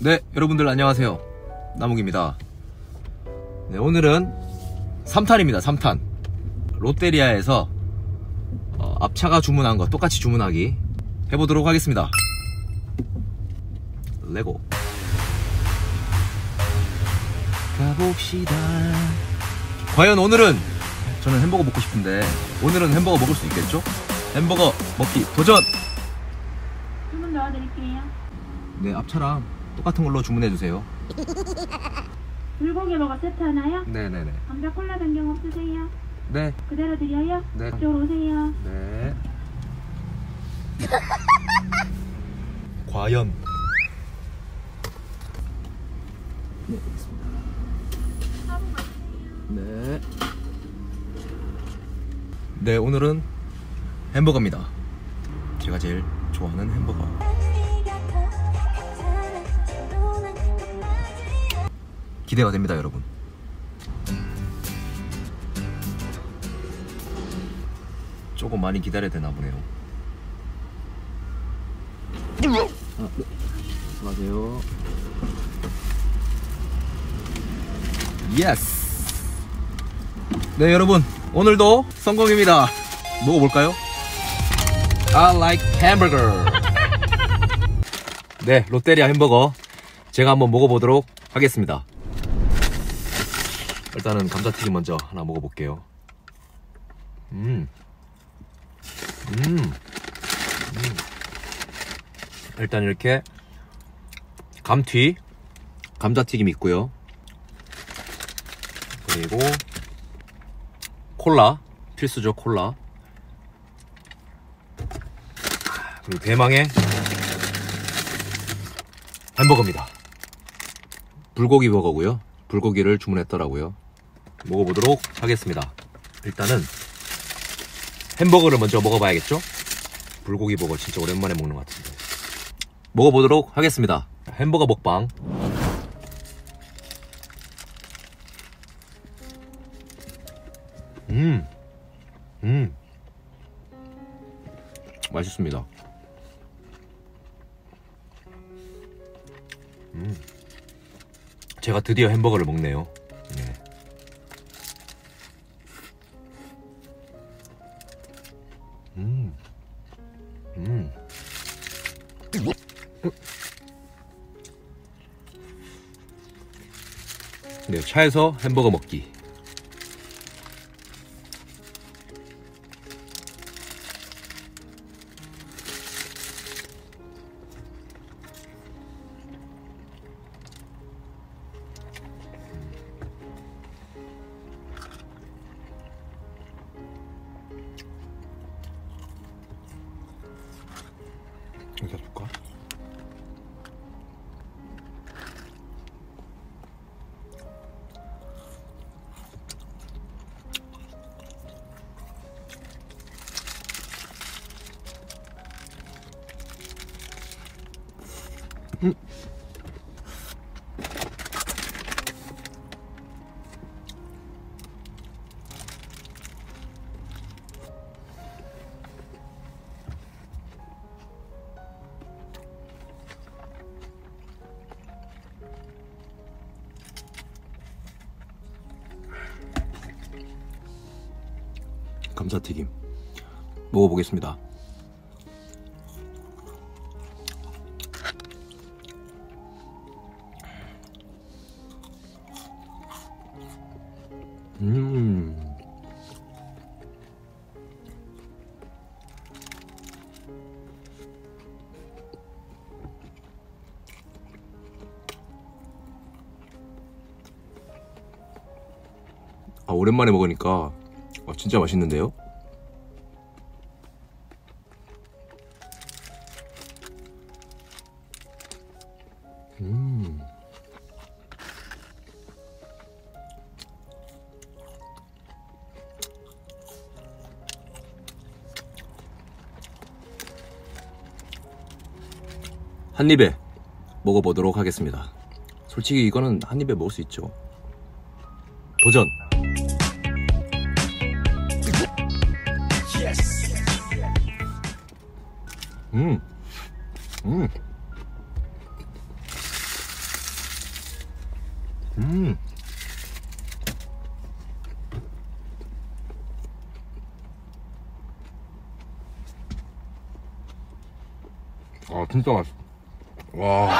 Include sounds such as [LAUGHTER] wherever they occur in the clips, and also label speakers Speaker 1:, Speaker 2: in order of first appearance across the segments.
Speaker 1: 네, 여러분들 안녕하세요. 나묵입니다. 네, 오늘은 3탄입니다. 3탄. 롯데리아에서 어, 앞차가 주문한 거 똑같이 주문하기 해보도록 하겠습니다. 레고. 가봅시다. 과연 오늘은 저는 햄버거 먹고 싶은데 오늘은 햄버거 먹을 수 있겠죠? 햄버거 먹기 도전!
Speaker 2: 주문 넣어드릴게요.
Speaker 1: 네, 앞차랑 똑같은 걸로 주문해 주세요. [LAUGHS]
Speaker 2: 불고기 버거 세트 하나요?
Speaker 1: 네네네.
Speaker 2: 감자 콜라 변경 없으세요?
Speaker 1: 네,
Speaker 2: 그대로 드려요?
Speaker 1: 네.
Speaker 2: 이쪽으로 오세요.
Speaker 1: 네. [LAUGHS] 과연. 네, 알겠습니다. 네. 네, 오늘은 햄버거입니다. 제가 제일 좋아하는 햄버거. 기대가 됩니다, 여러분. 조금 많이 기다려야 되나 보네요. 아, 네. 안녕하세요. Yes. 네, 여러분. 오늘도 성공입니다. 먹어볼까요? I like hamburger. [LAUGHS] 네, 롯데리아 햄버거. 제가 한번 먹어보도록 하겠습니다. 일단은 감자튀김 먼저 하나 먹어볼게요. 음. 음. 음. 일단 이렇게 감튀, 감자튀김 있고요. 그리고 콜라, 필수죠 콜라. 그리고 대망의 햄버거입니다. 불고기 버거고요. 불고기를 주문했더라고요. 먹어보도록 하겠습니다. 일단은 햄버거를 먼저 먹어봐야겠죠? 불고기 버거 진짜 오랜만에 먹는 것 같은데. 먹어보도록 하겠습니다. 햄버거 먹방. 음, 음, 맛있습니다. 음, 제가 드디어 햄버거를 먹네요. 네, 차에서 햄버거 먹기. 감자튀김 먹어보겠습니다. 음. 아, 오랜만에 먹으니까 아, 진짜 맛있는데요? 음. 한 입에 먹어보도록 하겠습니다. 솔직히 이거는 한 입에 먹을 수 있죠. 도전! 음. 음. 음. 아, 진짜 맛있어. 와.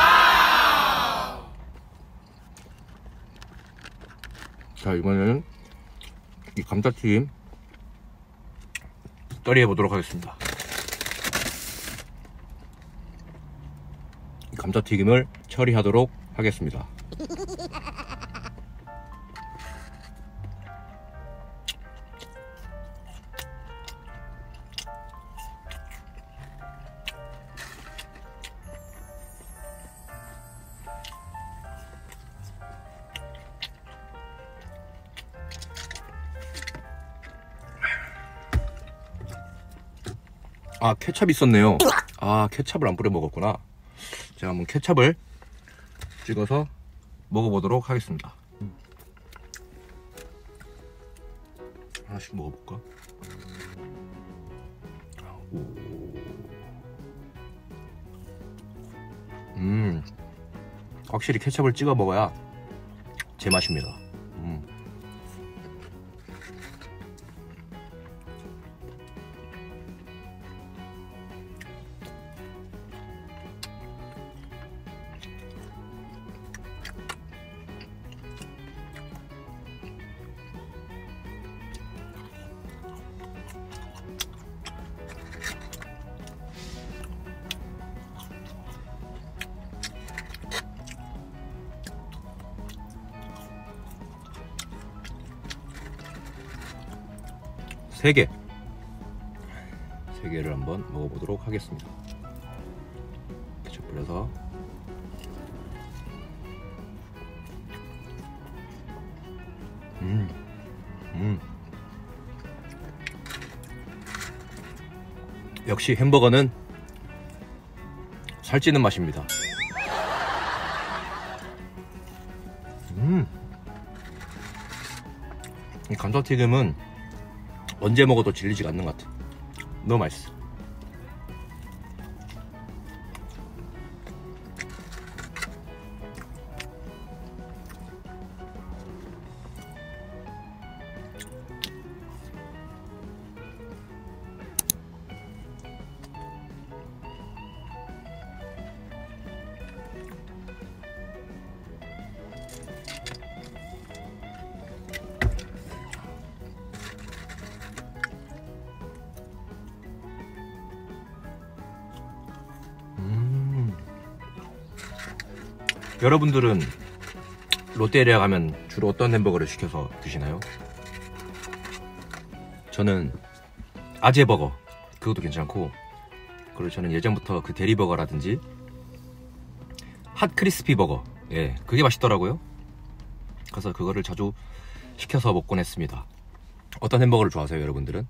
Speaker 1: 자, 이번에는 이 감자튀김 처리해 보도록 하겠습니다. 감자튀김을 처리하도록 하겠습니다. 아 케찹 있었네요. 아 케찹을 안 뿌려 먹었구나 제가 한번 케찹을 찍어서 먹어보도록 하겠습니다. 하나씩 먹어볼까? 오. 음 확실히 케찹을 찍어 먹어야 제맛입니다 3개 3개를 한번 먹어보도록 하겠습니다 케첩 뿌려서 음, 음. 역시 햄버거는 살찌는 맛입니다 음. 감자튀김은 언제 먹어도 질리지가 않는 것 같아. 너무 맛있어. 여러분들은 롯데리아 가면 주로 어떤 햄버거를 시켜서 드시나요? 저는 아재버거 그것도 괜찮고 그리고 저는 예전부터 그 대리버거라든지 핫 크리스피 버거 예 그게 맛있더라고요 그래서 그거를 자주 시켜서 먹곤 했습니다 어떤 햄버거를 좋아하세요 여러분들은?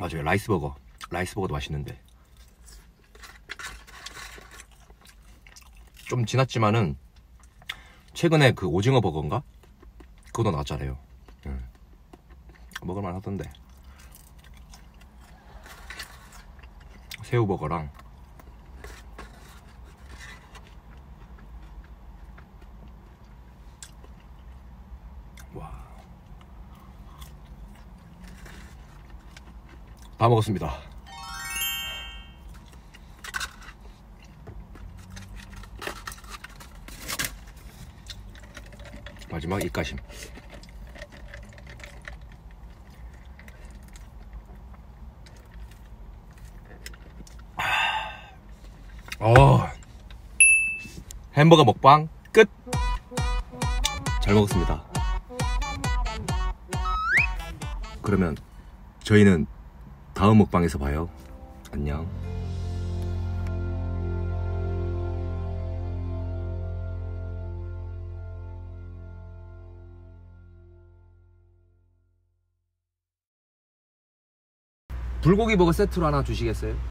Speaker 1: 맞아요. 라이스버거. 라이스버거도 맛있는데. 좀 지났지만은 최근에 그 오징어 버거인가? 그것도 나왔잖아요. 음. 먹을만 하던데. 새우버거랑 와. 다 먹었습니다. 마지막 입가심. 어. 햄버거 먹방 끝. 잘 먹었습니다. 그러면 저희는 다음 먹방에서 봐요. 안녕. 불고기 버거 세트로 하나 주시겠어요?